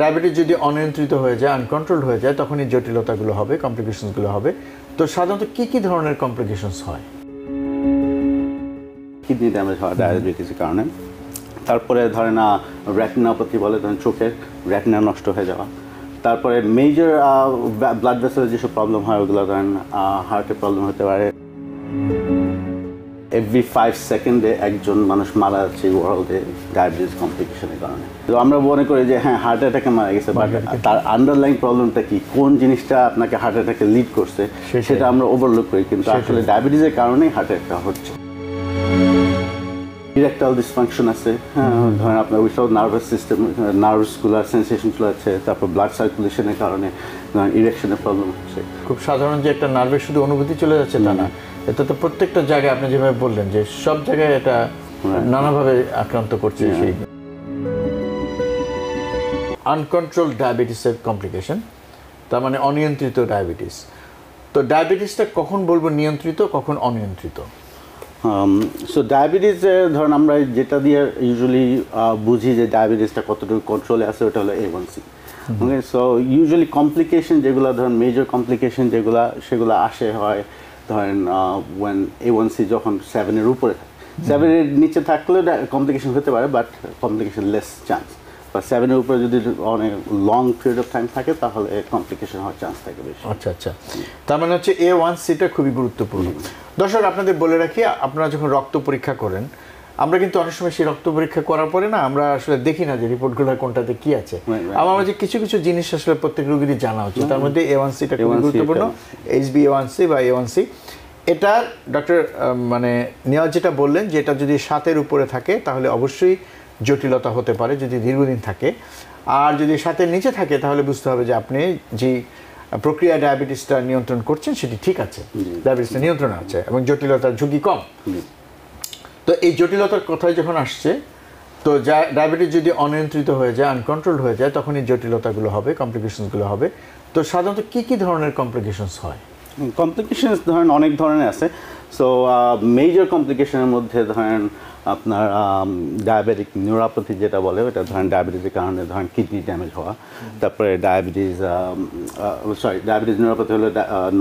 Diabetes যদি অনিয়ন্ত্রিত হয়ে যায় আনকন্ট্রোল হয়ে যায় তখন এই জটিলতাগুলো হবে কমপ্লিকেশনসগুলো হবে। তো সাধারণত কি কি ধরনের কমপ্লিকেশনস হয়? কিডনি ড্যামেজ হয় ডায়াবেটিসের কারণে? তারপরে ধরেন রেটিনাপতি বলে ধরেন চোখের রেটিনা নষ্ট হয়ে যাওয়া। তারপরে মেজর ব্লাড ভেসেলের যেসব প্রবলেম হয়, ওগুলো ধরেন হার্টের প্রবলেম হতে পারে। এভরি ফাইভ সেকেন্ডে একজন মানুষ মারা যাচ্ছে ওয়ার্ল্ডে ডায়াবেটিস কমপ্লিকেশনের কারণে। তো আমরা মনে করি যে হ্যাঁ হার্ট অ্যাটাকে মারা গেছে বাট তার আন্ডারলাইন প্রবলেমটা কি? কোন জিনিসটা আপনাকে হার্ট অ্যাটাকে লিড করছে? সেটা আমরা ওভারলুক করি কিন্তু আসলে ডায়াবেটিসের কারণেই হার্ট অ্যাটাকটা হচ্ছে। ইরেকটাল ডিসফাংশন আছে হ্যাঁ ধরেন আপনার উইথাউট নার্ভাস সিস্টেম নার্ভসগুলো সেন্সেশনসগুলো আছে তারপর ব্লাড সার্কুলেশনের কারণে ইরেকশনের প্রবলেম হচ্ছে। খুব সাধারণ যে একটা নার্ভের শুধু অনুভূতি চলে যাচ্ছে তা না এটা তো প্রত্যেকটা জায়গায় আপনি যেভাবে বললেন যে সব জায়গায় এটা নানাভাবে আক্রান্ত করছে সেই। আনকন্ট্রোল ডায়াবেটিসের কমপ্লিকেশন তার মানে অনিয়ন্ত্রিত ডায়াবেটিস তো ডায়াবেটিসটা কখন বলব নিয়ন্ত্রিত কখন অনিয়ন্ত্রিত? সো ডায়াবেটিস ধরেন আমরা যেটা দিয়ে ইউজুয়ালি বুঝি যে ডায়াবেটিসটা কতটুকু কন্ট্রোলে আছে ওটা হলো A one C okay so usually complication যেগুলো ধরেন মেজর কমপ্লিকেশন যেগুলো সেগুলো আসে হয় ধরেন ওয়েন এ ওয়ান সি যখন সেভেনের উপরে থাকে। সেভেনের নিচে থাকলে কমপ্লিকেশন হতে পারে বাট কমপ্লিকেশন লেস চান্স বা সেভেনের উপরে যদি অনেক লং পিরিয়ড অফ টাইম থাকে তাহলে কমপ্লিকেশন হওয়ার চান্স থাকে বেশি। আচ্ছা আচ্ছা। তার মানে হচ্ছে এ ওয়ান সিটা খুবই গুরুত্বপূর্ণ। দর্শক আপনাদের বলে রাখি আপনারা যখন রক্ত পরীক্ষা করেন আমরা কিন্তু অনেক সময় সেই রক্ত পরীক্ষা করার পরে না আমরা আসলে দেখি না যে রিপোর্টগুলো কোনটাতে কি আছে. আমার মাঝে কিছু কিছু জিনিস আসলে প্রত্যেক রোগীরই জানা উচিত। তার মধ্যে এ ওয়ান সিটা খুবই গুরুত্বপূর্ণ। H B A one C বা এ ওয়ান সি এটা ডক্টর মানে নেওয়া যেটা বললেন যে এটা যদি সাতের উপরে থাকে তাহলে অবশ্যই জটিলতা হতে পারে যদি দীর্ঘদিন থাকে। আর যদি সাতের নিচে থাকে তাহলে বুঝতে হবে যে আপনি যে প্রক্রিয়া ডায়াবেটিসটা নিয়ন্ত্রণ করছেন সেটি ঠিক আছে। ডায়াবেটিসটা নিয়ন্ত্রণে আছে এবং জটিলতার ঝুঁকি কম। তো এই জটিলতার কথাই যখন আসছে তো যা ডায়াবেটিস যদি অনিয়ন্ত্রিত হয়ে যায় আনকন্ট্রোল হয়ে যায় তখন এই জটিলতাগুলো হবে কমপ্লিকেশনসগুলো হবে। তো সাধারণত কি কি ধরনের কমপ্লিকেশনস হয়? কমপ্লিকেশনস ধরেন অনেক ধরনের আছে। সো মেজর কমপ্লিকেশনের মধ্যে ধরেন আপনার ডায়াবেটিক নিউরাপথি যেটা বলে ওটা ধরেন ডায়াবেটিসের কারণে ধরেন কিডনি ড্যামেজ হওয়া। তারপরে ডায়াবেটিস সরি ডায়াবেটিস নিউরাপথি হলো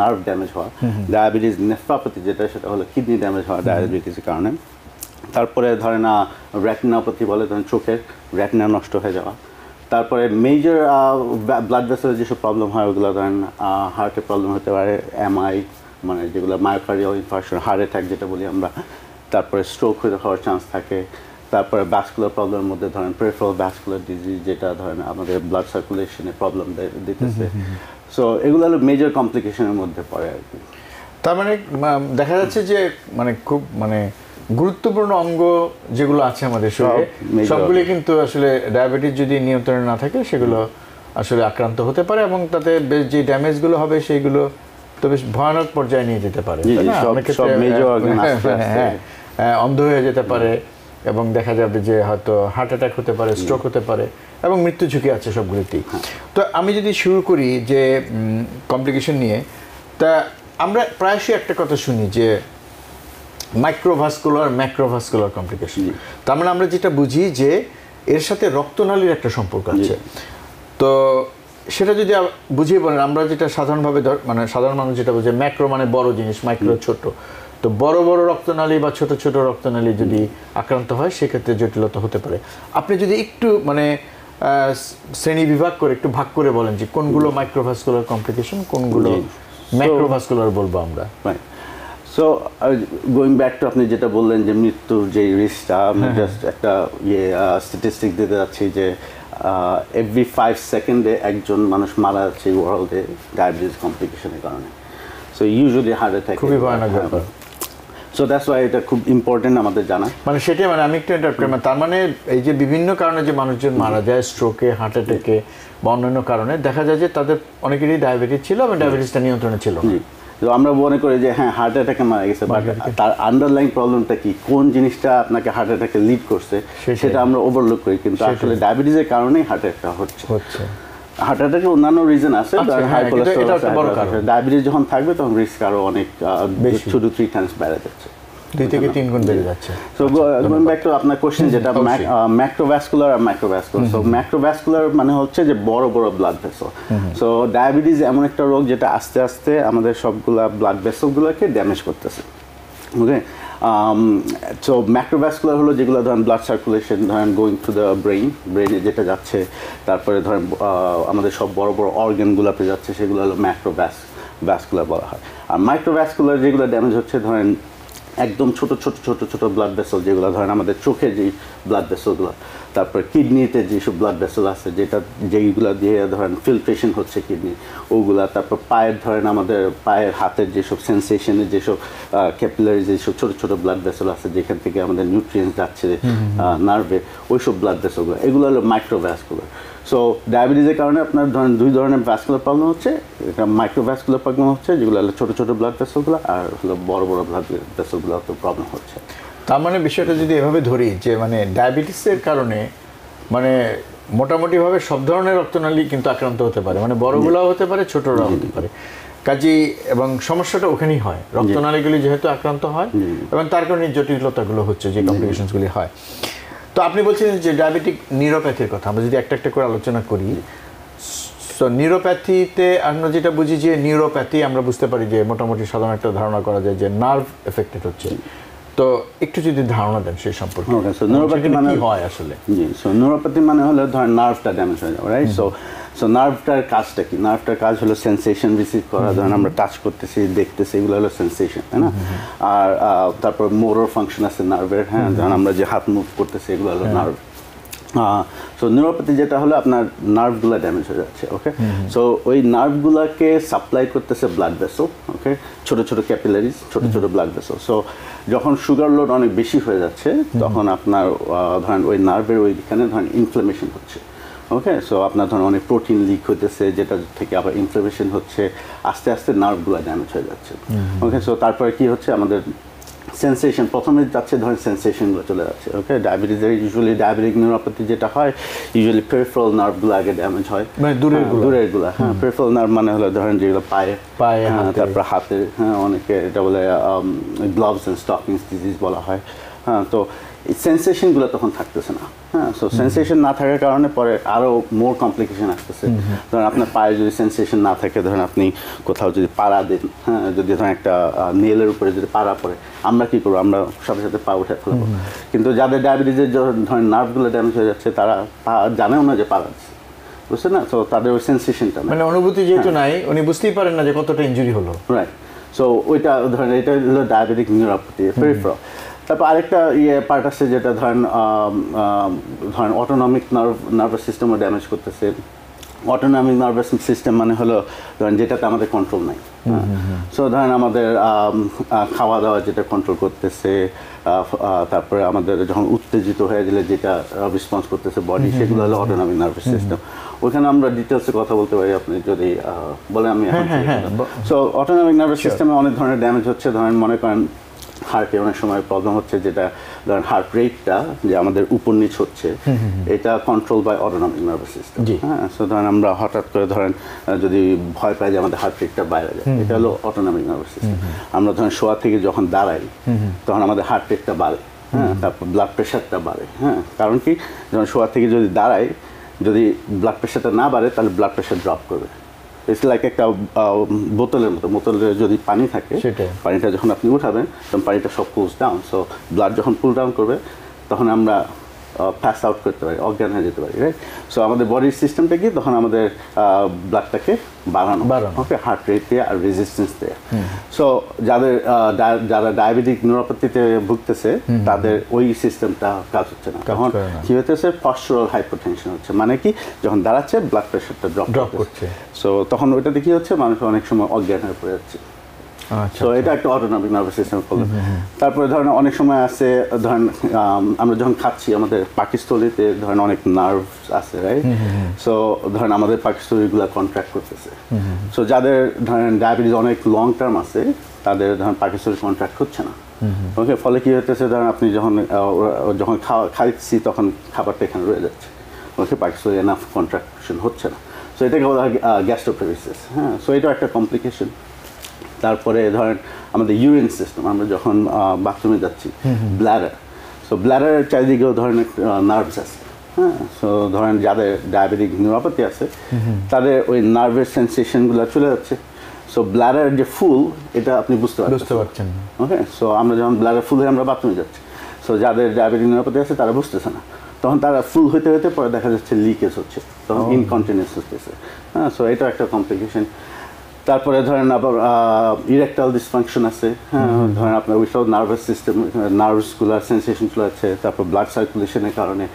নার্ভ ড্যামেজ হওয়া। ডায়াবেটিস নেফ্রাপথি যেটা সেটা হলো কিডনি ড্যামেজ হওয়া ডায়াবেটিসের কারণে। তারপরে ধরেন রেটিনাপথি বলে ধরেন চোখের রেটিনা নষ্ট হয়ে যাওয়া। তারপরে মেজর ব্লাড ভেসেলের যেসব প্রবলেম হয় ওগুলো ধরেন হার্টের প্রবলেম হতে পারে এমআই মানে যেগুলো মায়োকার্ডিয়াল ইনফার্কশন হার্ট অ্যাটাক যেটা বলি আমরা তারপরে স্ট্রোক হয়ে হওয়ার চান্স থাকে তারপরে ব্যাসকুলার প্রবলেমের মধ্যে ধরেন প্রেফারাল ব্যাসকুলার ডিজিজ যেটা ধরেন আমাদের ব্লাড সার্কুলেশনে প্রবলেম দিতেছে। সো এগুলো হলো মেজর কমপ্লিকেশনের মধ্যে পড়ে আর কি। তার মানে দেখা যাচ্ছে যে মানে খুব মানে গুরুত্বপূর্ণ অঙ্গ যেগুলো আছে আমাদের শরীরে সবগুলি কিন্তু আসলে ডায়াবেটিস যদি নিয়ন্ত্রণে না থাকে সেগুলো আসলে আক্রান্ত হতে পারে এবং তাতে বেশ যে ড্যামেজগুলো হবে সেইগুলো তো বেশ ভয়ানক পর্যায়ে নিয়ে যেতে পারে হ্যাঁ। হ্যাঁ, হ্যাঁ, অন্ধ হয়ে যেতে পারে এবং দেখা যাবে যে হয়তো হার্ট অ্যাটাক হতে পারে স্ট্রোক হতে পারে এবং মৃত্যু ঝুঁকি আছে সবগুলিতেই। তো আমি যদি শুরু করি যে কমপ্লিকেশন নিয়ে তা আমরা প্রায়শই একটা কথা শুনি যে মাইক্রোভাস্কুলার ম্যাক্রোভাস্কুলার কমপ্লিকেশন তার মানে আমরা যেটা বুঝি যে এর সাথে রক্তনালীর একটা সম্পর্ক আছে। তো সেটা যদি বুঝিয়ে বলেন আমরা যেটা সাধারণভাবে মানে সাধারণ মানুষ যেটা বুঝে ম্যাক্রো মানে বড় জিনিস মাইক্রো ছোট। তো বড় বড় রক্তনালী বা ছোট ছোট রক্তনালী যদি আক্রান্ত হয় সেক্ষেত্রে জটিলতা হতে পারে। আপনি যদি একটু মানে শ্রেণি বিভাগ করে একটু ভাগ করে বলেন যে কোনগুলো মাইক্রোভাস্কুলার কমপ্লিকেশন কোনগুলো। ম্যাক্রোভাস্কুলার বলব আমরা। সো গোয়িং ব্যাক টু আপনি যেটা বললেন যে মৃত্যুর যে রিস্কটা আমি জাস্ট একটা ইয়ে স্ট্যাটিস্টিক দিতে যাচ্ছি যে এভরি ফাইভ সেকেন্ডে একজন মানুষ মারা যাচ্ছে ওয়ার্ল্ডে ডায়াবেটিস কমপ্লিকেশনের কারণে। সো ইউজুয়ালি হার্ট অ্যাটাক খুবই ভয়ানক ব্যাপার। সো দ্যাটস ওয়াই এটা খুব ইম্পর্টেন্ট আমাদের জানা। মানে সেটাই মানে আমি একটু মানে তার মানে এই যে বিভিন্ন কারণে যে মানুষজন মারা যায় স্ট্রোকে হার্ট অ্যাটাকে বা অন্যান্য কারণে দেখা যায় যে তাদের অনেকেরই ডায়াবেটিস ছিল এবং ডায়াবেটিসটা নিয়ন্ত্রণে ছিল তো আমরা মনে করি যে হ্যাঁ হার্ট অ্যাটাকে মারা গেছে বাট তার আন্ডারলাইন প্রবলেমটা কি? কোন জিনিসটা আপনাকে হার্ট অ্যাটাকে লিড করছে? সেটা আমরা ওভারলুক করি কিন্তু। আসলে ডায়াবেটিসের কারণেই হার্ট অ্যাটাকটা হচ্ছে। হার্ট অ্যাটাকের অন্যান্য রিজন আছে হাই কারণ। ডায়াবেটিস যখন থাকবে তখন রিস্ক আরও অনেক। টু টু থ্রি টাইমস বেড়ে যাচ্ছে। দুই থেকে তিন গুণ বেড়ে যাচ্ছে। সো গোয়িং ব্যাক টু আপনার কোশ্চেন যেটা ম্যাক্রোভ্যাসকুলার আর মাইক্রোভ্যাসকুলার সো ম্যাক্রোভ্যাসকুলার মানে হচ্ছে যে বড় বড় ব্লাড ভেসেল সো ডায়াবেটিস এমন একটা রোগ যেটা আস্তে আস্তে আমাদের সবগুলা ব্লাড ভেসেলগুলোকে ড্যামেজ করতেছে। ওকে সো ম্যাক্রোভ্যাসকুলার হলো যেগুলো ধরেন ব্লাড সার্কুলেশন ধরেন গোয়িং টু দ্য ব্রেইন ব্রেইনে যেটা যাচ্ছে তারপরে ধরেন আমাদের সব বড় বড় অর্গানগুলোতে যাচ্ছে সেগুলো হলো ম্যাক্রোভ্যাস ভ্যাসকুলার বলা হয়। আর মাইক্রোভ্যাসকুলার যেগুলো ড্যামেজ হচ্ছে ধরেন একদম ছোট ছোট ছোট ছোট ব্লাড ভেসেল যেগুলো ধরেন আমাদের চোখে যেই ব্লাড ভেসেলগুলো তারপর কিডনিতে যেসব ব্লাড ভেসেল আছে যেটা যেইগুলো দিয়ে ধরেন ফিল্ট্রেশন হচ্ছে কিডনি ওগুলা তারপর পায়ের ধরেন আমাদের পায়ের হাতের যেসব সেন্সেশনের যেসব ক্যাপিলারি যেসব ছোট ছোট ব্লাড ভেসেল আছে যেখান থেকে আমাদের নিউট্রিয়েন্স যাচ্ছে নার্ভে ওইসব ব্লাড ভেসেলগুলো এগুলো হলো মাইক্রোভ্যাসকুলার সো ডায়াবেটিসের কারণে আপনার ধরেন দুই ধরনের ভ্যাসকুলার প্রবলেম হচ্ছে এটা মাইক্রোভ্যাসকুলার প্রবলেম হচ্ছে যেগুলো হলো ছোটো ছোটো ব্লাড ভেসেলগুলো আর হলো বড় বড় ব্লাড ভেসেলগুলো তো প্রবলেম হচ্ছে। তার মানে বিষয়টা যদি এভাবে ধরি যে মানে ডায়াবেটিসের কারণে মানে মোটামুটিভাবে সব ধরনের রক্তনালী কিন্তু আক্রান্ত হতে পারে মানে বড়গুলাও হতে পারে ছোটরাও হতে পারে। কাজেই এবং সমস্যাটা ওখানেই হয় রক্তনালীগুলি যেহেতু আক্রান্ত হয় এবং তার কারণে জটিলতাগুলো হচ্ছে যে কমপ্লিকেশনসগুলি হয়। তো আপনি বলছেন যে ডায়াবেটিক নিউরোপ্যাথির কথা। আমরা যদি একটা একটা করে আলোচনা করি সো নিউরোপ্যাথিতে আমরা যেটা বুঝি যে নিউরোপ্যাথি আমরা বুঝতে পারি যে মোটামুটি সাধারণ একটা ধারণা করা যায় যে নার্ভ এফেক্টেড হচ্ছে। তো একটু যদি ধারণা দেন সেই সম্পর্কে। কি মানে- হয় আসলে? জি সো নিউরোপ্যাথি মানে হলো ধর নার্ভটা ড্যামেজ হয়ে যাবে রাইট সো সো নার্ভটার কাজটা কি? নার্ভটার কাজ হলো সেন্সেশন রিসিভ করা। ধরেন আমরা টাচ করতেছি দেখতেছি এগুলো হলো সেন্সেশন তাই না? আর তারপর মোরোর ফাংশন আছে নার্ভের হ্যাঁ? ধরেন আমরা যে হাত মুভ করতেছি এগুলো হলো নার্ভ সো নিউরোপ্যাথি যেটা হলো আপনার নার্ভগুলো ড্যামেজ হয়ে যাচ্ছে ওকে সো ওই নার্ভগুলোকে সাপ্লাই করতেছে ব্লাড ভেসেল ওকে ছোট ছোট ক্যাপিলারিজ ছোট ছোট ব্লাড ভেসেল সো যখন সুগার লোড অনেক বেশি হয়ে যাচ্ছে তখন আপনার ধরেন ওই নার্ভের ওইখানে ধরেন ইনফ্লামেশন হচ্ছে। ওকে সো আপনার ধরেন অনেক প্রোটিন লিক হইতেছে যেটা থেকে আবার ইনফ্লামেশন হচ্ছে আস্তে আস্তে নার্ভগুলো ড্যামেজ হয়ে যাচ্ছে। ওকে সো তারপরে কি হচ্ছে? আমাদের সেন্সেশন প্রথমে যাচ্ছে ধরেন সেন্সেশনগুলো চলে যাচ্ছে ওকে ডায়াবেটিসের ইউজুয়ালি ডায়াবেটিক নিউরোপ্যাথি যেটা হয় ইউজুয়ালি পেরিফেরাল নার্ভগুলো আগে ড্যামেজ হয়। মানে দূরের হ্যাঁ, গুলো। দূরেরগুলো হ্যাঁ পেরিফেরাল নার্ভ মানে হলো ধরেন যেগুলো পায়ে পায়ে, হ্যাঁ, তারপর হাতে হ্যাঁ অনেকে এটা বলে গ্লাভস অ্যান্ড স্টকিংস ডিজিজ বলা হয়। হ্যাঁ তো এই সেন্সেশনগুলো তখন থাকতেছে না। হ্যাঁ সো সেন্সেশন না থাকার কারণে পরে আরও মোর কমপ্লিকেশন আসতেছে। ধরেন আপনার পায়ে যদি সেন্সেশন না থাকে ধরেন আপনি কোথাও যদি পাড়া দেন হ্যাঁ যদি ধরেন একটা নেলের উপরে যদি পাড়া পড়ে আমরা কি করব? আমরা সাথে সাথে পা উঠে ফেলব। কিন্তু যাদের ডায়াবেটিসের ধরেন নার্ভগুলো ড্যামেজ হয়ে যাচ্ছে তারা পা জানেও না যে পাড়া বুঝছেন না? তো তাদের ওই সেন্সেশনটা মানে অনুভূতি যেহেতু হ্যাঁ। নাই উনি বুঝতেই পারেন না যে কতটা ইঞ্জুরি হলো। রাইট সো ওইটা ধরেন এটা হলো ডায়াবেটিক নিউরোপ্যাথি পেরিফেরাল তারপর আরেকটা ইয়ে পার্ট আছে যেটা ধরেন ধরেন অটোনমিক নার্ভ নার্ভাস সিস্টেমও ড্যামেজ করতেছে। অটোনমিক নার্ভাস সিস্টেম মানে হলো ধরেন যেটাতে আমাদের কন্ট্রোল নাই। সো ধরেন আমাদের খাওয়া দাওয়া যেটা কন্ট্রোল করতেছে তারপরে আমাদের যখন উত্তেজিত হয়ে গেলে যেটা রেসপন্স করতেছে বডি সেগুলো হলো অটোনমিক নার্ভাস সিস্টেম ওইখানে আমরা ডিটেলসে কথা বলতে পারি আপনি যদি বলে আমি হ্যাঁ, হ্যাঁ, হ্যাঁ, সো অটোনমিক নার্ভাস সিস্টেমে অনেক ধরনের ড্যামেজ হচ্ছে ধরেন মনে করেন হার্টে অনেক সময় প্রবলেম হচ্ছে যেটা ধরেন হার্ট রেটটা যে আমাদের উপর নিচ হচ্ছে এটা control by autonomic nervous system হ্যাঁ? সো ধরেন আমরা হঠাৎ করে ধরেন যদি ভয় পাই যে আমাদের হার্ট রেটটা বাইরে যায় এটা হলো অটোনমিক নার্ভাস সিস্টেম আমরা ধরেন শোয়া থেকে যখন দাঁড়াই তখন আমাদের হার্ট রেটটা বাড়ে হ্যাঁ? তারপর ব্লাড প্রেশারটা বাড়ে হ্যাঁ? কারণ কি? যখন শোয়া থেকে যদি দাঁড়াই যদি ব্লাড প্রেশারটা না বাড়ে তাহলে ব্লাড প্রেশার ড্রপ করবে। ইটস লাইক একটা বোতলের মতো বোতলে যদি পানি থাকে। পানিটা যখন আপনি উঠাবেন তখন পানিটা সব কুলস ডাউন সো ব্লাড যখন কুল ডাউন করবে তখন আমরা পাস আউট করতে পারি অজ্ঞান হয়ে যেতে পারি রাইট সো আমাদের বডির সিস্টেমটা কি? তখন আমাদের ব্লাডটাকে বাড়ানো বাড়ানো। ওকে হার্ট রেট দিয়ে আর রেজিস্ট্যান্স দিয়ে সো যাদের যারা ডায়াবেটিক নিউরোপ্যাথিতে ভুগতেছে তাদের ওই সিস্টেমটা কাজ হচ্ছে না। তখন কি হতেছে পশ্চারাল হাইপোটেনশন হচ্ছে। মানে কি? যখন দাঁড়াচ্ছে ব্লাড প্রেশারটা ড্রপ ড্রপ করছে। সো তখন ওইটাতে কি হচ্ছে? মানুষ অনেক সময় অজ্ঞান হয়ে পড়ে যাচ্ছে। সো এটা একটা অটোনমিক নার্ভাস সিস্টেম প্রবলেম তারপরে ধরেন অনেক সময় আছে ধরেন আম, আমরা যখন খাচ্ছি আমাদের পাকিস্তলিতে ধরেন অনেক নার্ভ আছে রাইট সো ধরেন আমাদের পাকিস্তলিগুলো কন্ট্রাক্ট করতেছে। সো যাদের ধরেন ডায়াবেটিস অনেক লং টার্ম আছে তাদের ধরেন পাকিস্তলি কন্ট্রাক্ট হচ্ছে না। ওকে ফলে কি হতেছে ধরেন আপনি যখন যখন খাওয়া খাইছি তখন খাবারটা এখানে রয়ে যাচ্ছে। ওকে পাকিস্তলি এনাফ কন্ট্রাকশন হচ্ছে না। সো এটাকে বলা হয় গ্যাস্ট্রোপ্রেভিসিস হ্যাঁ? সো এটাও একটা কমপ্লিকেশন তারপরে ধরেন আমাদের ইউরিন সিস্টেম আমরা যখন বাথরুমে যাচ্ছি ব্লাডার সো ব্লাডারের চারিদিকেও ধরেন নার্ভস আছে হ্যাঁ? সো ধরেন যাদের ডায়াবেটিক নিউরোপ্যাথি আছে তাদের ওই নার্ভের সেন্সেশনগুলো চলে যাচ্ছে। সো ব্লাডার যে ফুল এটা আপনি বুঝতে পারছেন বুঝতে পারছেন। ওকে সো আমরা যখন ব্লাডার ফুল হয়ে আমরা বাথরুমে যাচ্ছি সো যাদের ডায়াবেটিক নিউরোপ্যাথি আছে তারা বুঝতেছে না। তখন তারা ফুল হইতে হইতে পরে দেখা যাচ্ছে লিকেজ হচ্ছে তখন ইনকন্টিনিউস হতেছে হ্যাঁ? সো এটা একটা কমপ্লিকেশন তারপরে ধরেন আবার ইরেকটাল ডিসফাংশন আছে। হ্যাঁ ধরেন আপনার ওইসব নার্ভাস সিস্টেম নার্ভসগুলো সেন্সেশনগুলো আছে তারপর ব্লাড সার্কুলেশনের কারণে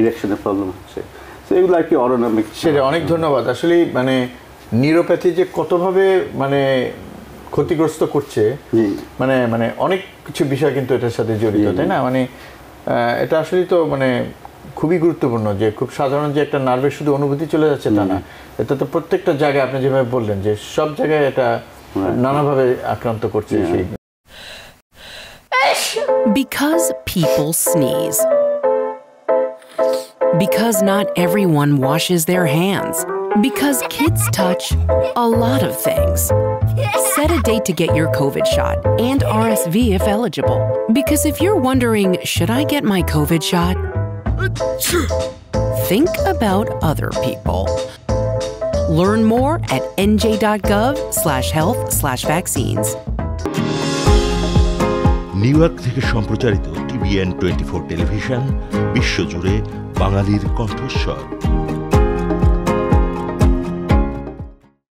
ইরেকশনের প্রবলেম হচ্ছে। তো এগুলো আর কি অরোনমিক সেটা অনেক ধন্যবাদ। আসলে মানে নিউরোপ্যাথি যে কতভাবে মানে ক্ষতিগ্রস্ত করছে মানে মানে অনেক কিছু বিষয় কিন্তু এটার সাথে জড়িত তাই না? মানে এটা আসলে তো মানে খুবই গুরুত্বপূর্ণ যে খুব সাধারণ যে একটা নার্ভের শুধু অনুভূতি চলে যাচ্ছে তা না এটা তো প্রত্যেকটা জায়গায় আপনি যেভাবে বললেন যে সব জায়গায় এটা নানাভাবে আক্রান্ত করছে সেই Because people sneeze. Because not everyone washes their hands. Because kids touch a lot of things. Set a date to get your COVID shot and RSV if eligible. Because if you're wondering, should I get my COVID shot? Think about other people. Learn more at nj.gov slash health slash vaccines. New York থেকে সম্প্রচারিত TVN twenty four television বিশ্বজুড়ে বাঙালির কণ্ঠস্বর